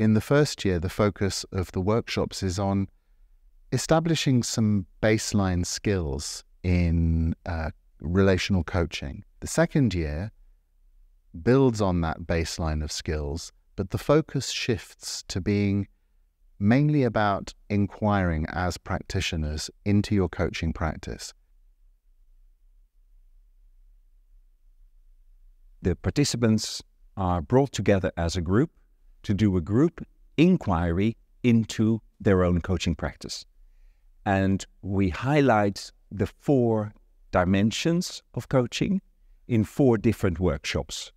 in the first year, the focus of the workshops is on establishing some baseline skills in uh, relational coaching. The second year builds on that baseline of skills, but the focus shifts to being mainly about inquiring as practitioners into your coaching practice. The participants are brought together as a group to do a group inquiry into their own coaching practice. And we highlight the four dimensions of coaching in four different workshops.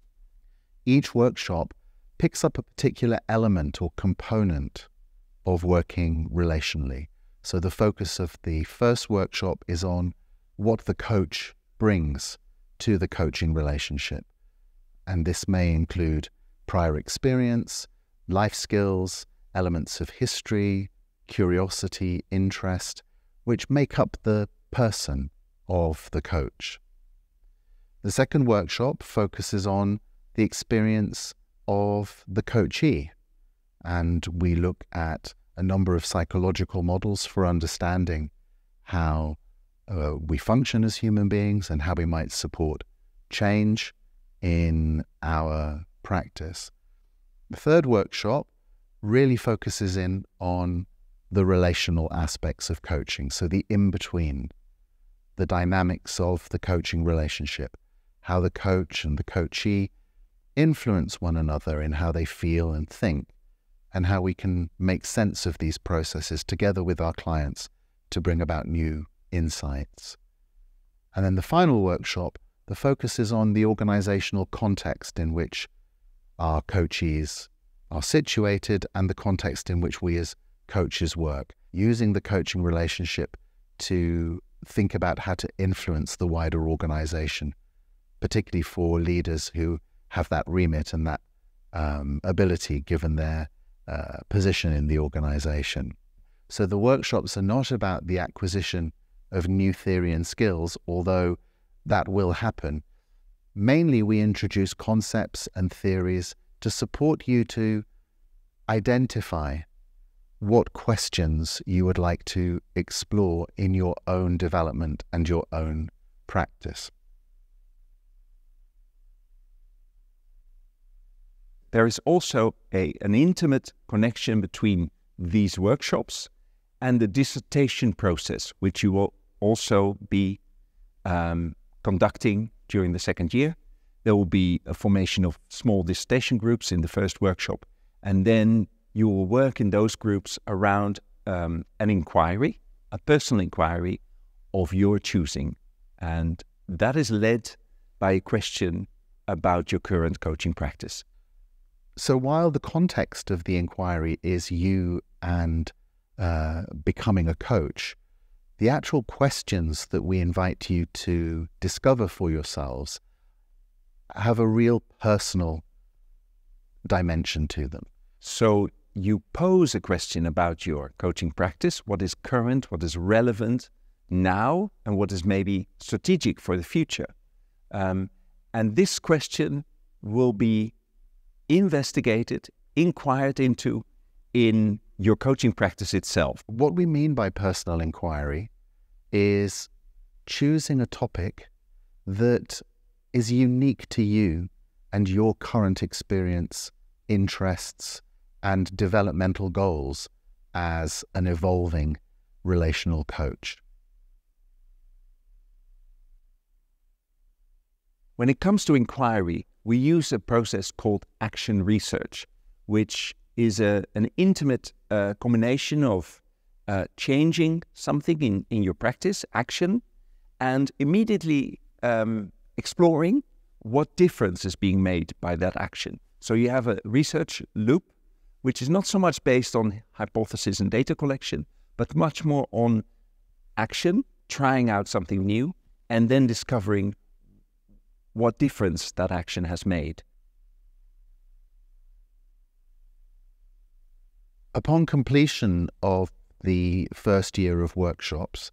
Each workshop picks up a particular element or component of working relationally. So the focus of the first workshop is on what the coach brings to the coaching relationship. And this may include prior experience, life skills, elements of history, curiosity, interest, which make up the person of the coach. The second workshop focuses on the experience of the coachee, and we look at a number of psychological models for understanding how uh, we function as human beings and how we might support change in our practice. The third workshop really focuses in on the relational aspects of coaching, so the in between, the dynamics of the coaching relationship, how the coach and the coachee influence one another in how they feel and think, and how we can make sense of these processes together with our clients to bring about new insights. And then the final workshop, the focus is on the organizational context in which our coachees are situated and the context in which we as coaches work, using the coaching relationship to think about how to influence the wider organization, particularly for leaders who have that remit and that um, ability given their uh, position in the organization. So the workshops are not about the acquisition of new theory and skills, although that will happen. Mainly, we introduce concepts and theories to support you to identify what questions you would like to explore in your own development and your own practice. There is also a, an intimate connection between these workshops and the dissertation process, which you will also be um, conducting during the second year. There will be a formation of small dissertation groups in the first workshop, and then you will work in those groups around um, an inquiry, a personal inquiry of your choosing. And that is led by a question about your current coaching practice. So while the context of the inquiry is you and uh, becoming a coach, the actual questions that we invite you to discover for yourselves have a real personal dimension to them. So you pose a question about your coaching practice, what is current, what is relevant now, and what is maybe strategic for the future. Um, and this question will be investigated, inquired into in your coaching practice itself. What we mean by personal inquiry is choosing a topic that is unique to you and your current experience, interests, and developmental goals as an evolving relational coach. When it comes to inquiry, we use a process called action research, which is a, an intimate uh, combination of uh, changing something in, in your practice, action, and immediately um, exploring what difference is being made by that action. So you have a research loop, which is not so much based on hypothesis and data collection, but much more on action, trying out something new, and then discovering what difference that action has made. Upon completion of the first year of workshops,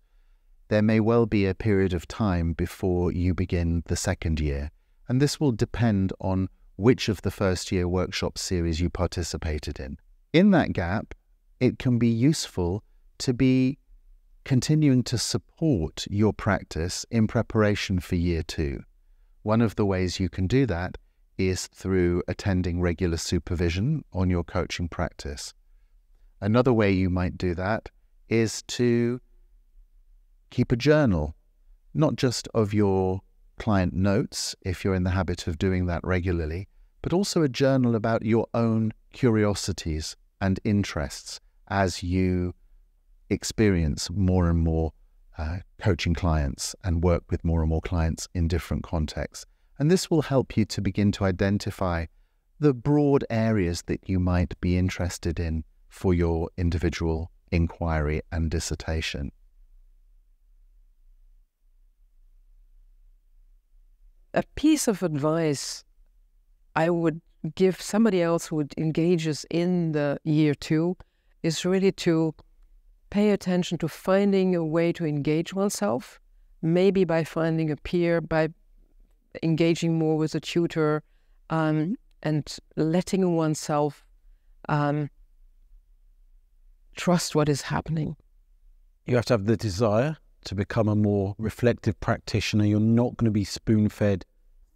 there may well be a period of time before you begin the second year, and this will depend on which of the first year workshop series you participated in. in that gap, it can be useful to be continuing to support your practice in preparation for year two. One of the ways you can do that is through attending regular supervision on your coaching practice. Another way you might do that is to keep a journal, not just of your client notes, if you're in the habit of doing that regularly, but also a journal about your own curiosities and interests as you experience more and more uh, coaching clients and work with more and more clients in different contexts. And this will help you to begin to identify the broad areas that you might be interested in for your individual inquiry and dissertation. A piece of advice I would give somebody else who engages in the year two is really to pay attention to finding a way to engage oneself, maybe by finding a peer, by engaging more with a tutor, um, and letting oneself um, trust what is happening. You have to have the desire to become a more reflective practitioner. You're not going to be spoon fed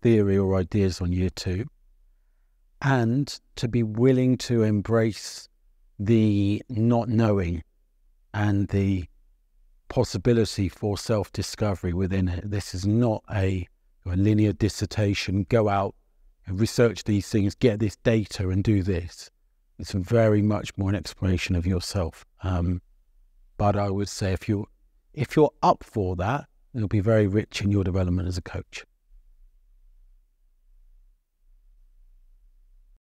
theory or ideas on year two. And to be willing to embrace the not knowing and the possibility for self discovery within it. This is not a, a linear dissertation, go out and research these things, get this data, and do this. It's very much more an exploration of yourself. Um, but I would say if you're if you're up for that, it'll be very rich in your development as a coach.